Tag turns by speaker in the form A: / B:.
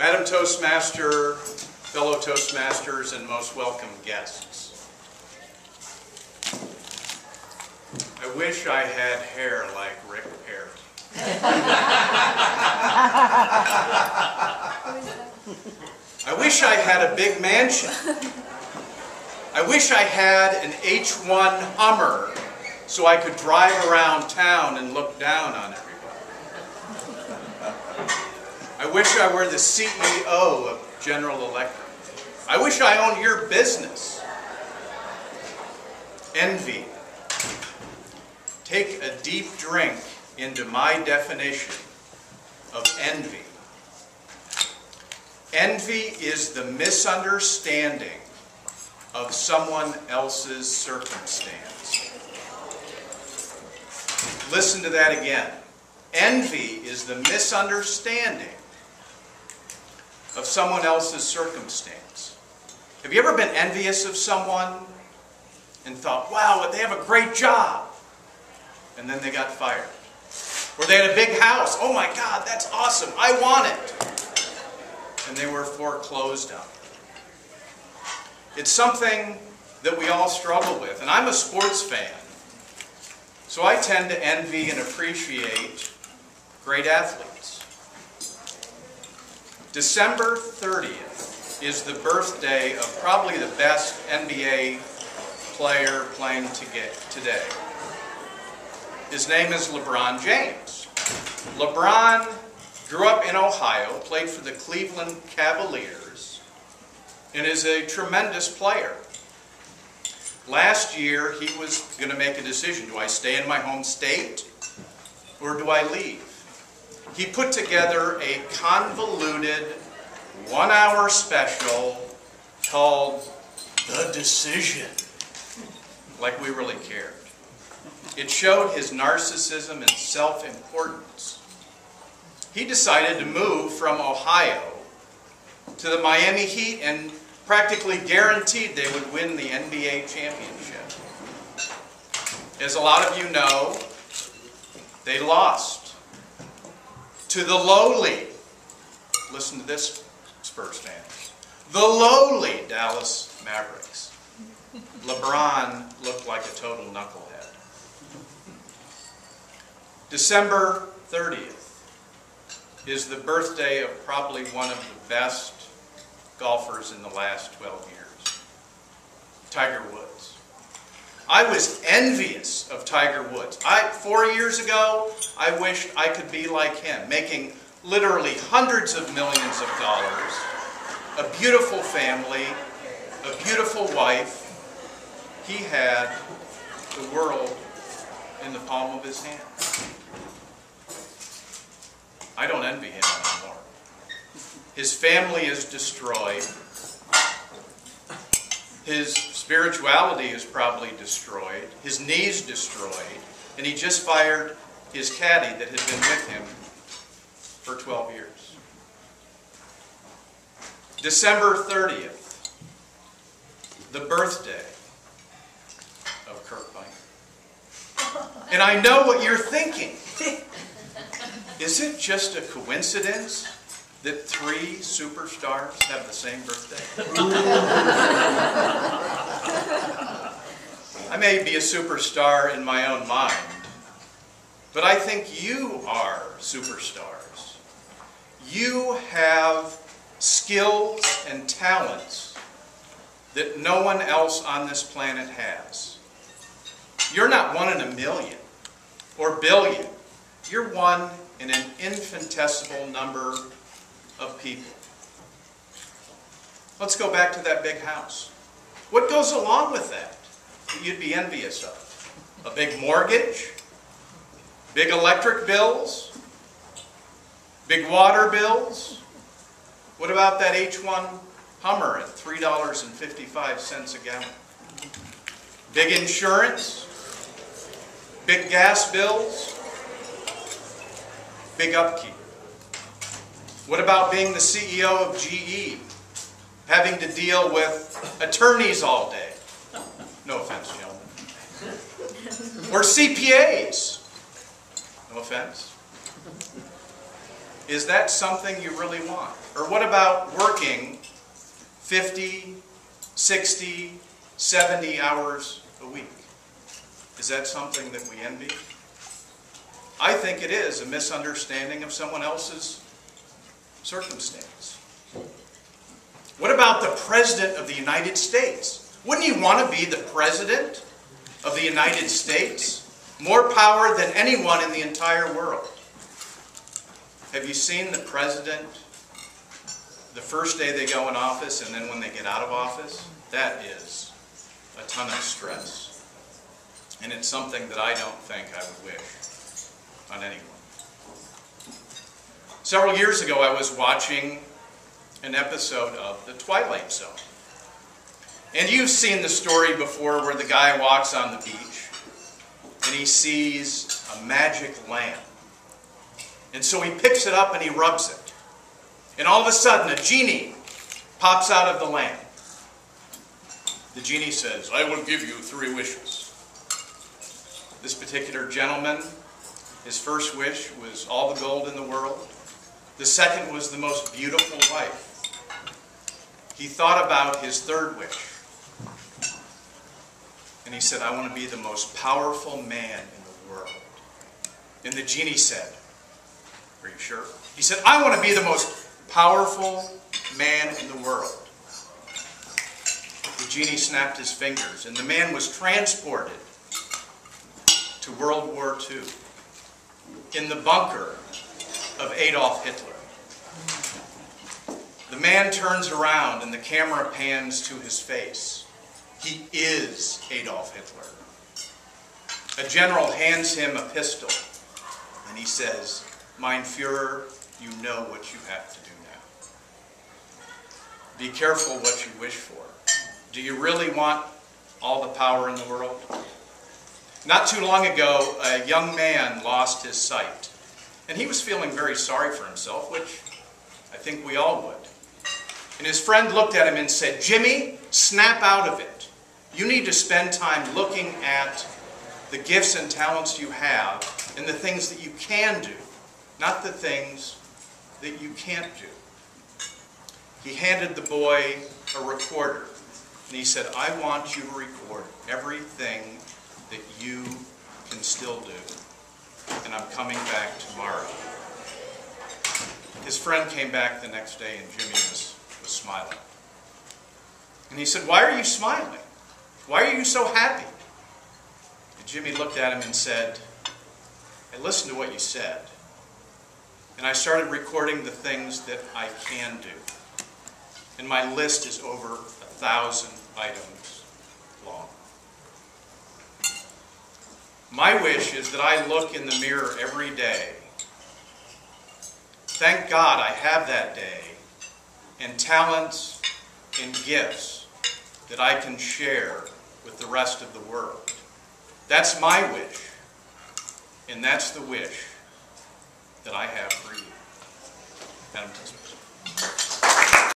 A: Madam Toastmaster, fellow Toastmasters, and most welcome guests. I wish I had hair like Rick Perry. I wish I had a big mansion. I wish I had an H1 Hummer so I could drive around town and look down on everybody. I wish I were the CEO of General Electric. I wish I owned your business. Envy. Take a deep drink into my definition of envy. Envy is the misunderstanding of someone else's circumstance. Listen to that again. Envy is the misunderstanding of someone else's circumstance. Have you ever been envious of someone and thought, wow, they have a great job, and then they got fired? Or they had a big house. Oh my God, that's awesome. I want it. And they were foreclosed on. It's something that we all struggle with. And I'm a sports fan. So I tend to envy and appreciate great athletes. December 30th is the birthday of probably the best NBA player playing today. His name is LeBron James. LeBron grew up in Ohio, played for the Cleveland Cavaliers, and is a tremendous player. Last year, he was going to make a decision. Do I stay in my home state or do I leave? He put together a convoluted one-hour special called The Decision, like we really cared. It showed his narcissism and self-importance. He decided to move from Ohio to the Miami Heat and practically guaranteed they would win the NBA championship. As a lot of you know, they lost to the lowly. Listen to this, Spurs fans. The lowly Dallas Mavericks. LeBron looked like a total knucklehead. December 30th is the birthday of probably one of the best golfers in the last 12 years, Tiger Woods. I was envious of Tiger Woods. I, four years ago, I wished I could be like him, making literally hundreds of millions of dollars, a beautiful family, a beautiful wife. He had the world in the palm of his hand. I don't envy him anymore. His family is destroyed. His spirituality is probably destroyed. His knees destroyed. And he just fired his caddy that had been with him for 12 years. December 30th, the birthday of Kirk Binder. And I know what you're thinking. Is it just a coincidence that three superstars have the same birthday? I may be a superstar in my own mind, but I think you are superstars. You have skills and talents that no one else on this planet has. You're not one in a million or billion. You're one in an infinitesimal number of people. Let's go back to that big house. What goes along with that that you'd be envious of? A big mortgage? Big electric bills? Big water bills? What about that H1 Hummer at $3.55 a gallon? Big insurance? Big gas bills? Big upkeep? What about being the CEO of GE? Having to deal with attorneys all day? No offense, gentlemen. Or CPAs? No offense. Is that something you really want? Or what about working 50, 60, 70 hours a week? Is that something that we envy? I think it is a misunderstanding of someone else's circumstance. What about the President of the United States? Wouldn't you want to be the President of the United States? More power than anyone in the entire world. Have you seen the President the first day they go in office and then when they get out of office? That is a ton of stress. And it's something that I don't think I would wish on anyone. Several years ago, I was watching an episode of The Twilight Zone. And you've seen the story before where the guy walks on the beach and he sees a magic lamp. And so he picks it up and he rubs it. And all of a sudden, a genie pops out of the lamp. The genie says, I will give you three wishes. This particular gentleman, his first wish was all the gold in the world. The second was the most beautiful wife. He thought about his third wish. And he said, I want to be the most powerful man in the world. And the genie said, Are you sure? He said, I want to be the most powerful man in the world. The genie snapped his fingers, and the man was transported to World War II in the bunker of Adolf Hitler. The man turns around and the camera pans to his face. He is Adolf Hitler. A general hands him a pistol and he says, Mein Fuhrer, you know what you have to do now. Be careful what you wish for. Do you really want all the power in the world? Not too long ago, a young man lost his sight. And he was feeling very sorry for himself, which I think we all would. And his friend looked at him and said, Jimmy, snap out of it. You need to spend time looking at the gifts and talents you have and the things that you can do, not the things that you can't do. He handed the boy a recorder and he said, I want you to record everything that you can still do. And I'm coming back tomorrow. His friend came back the next day and Jimmy was, smiling. And he said, Why are you smiling? Why are you so happy? And Jimmy looked at him and said, I listened to what you said. And I started recording the things that I can do. And my list is over a thousand items long. My wish is that I look in the mirror every day. Thank God I have that day and talents and gifts that I can share with the rest of the world. That's my wish. And that's the wish that I have for you.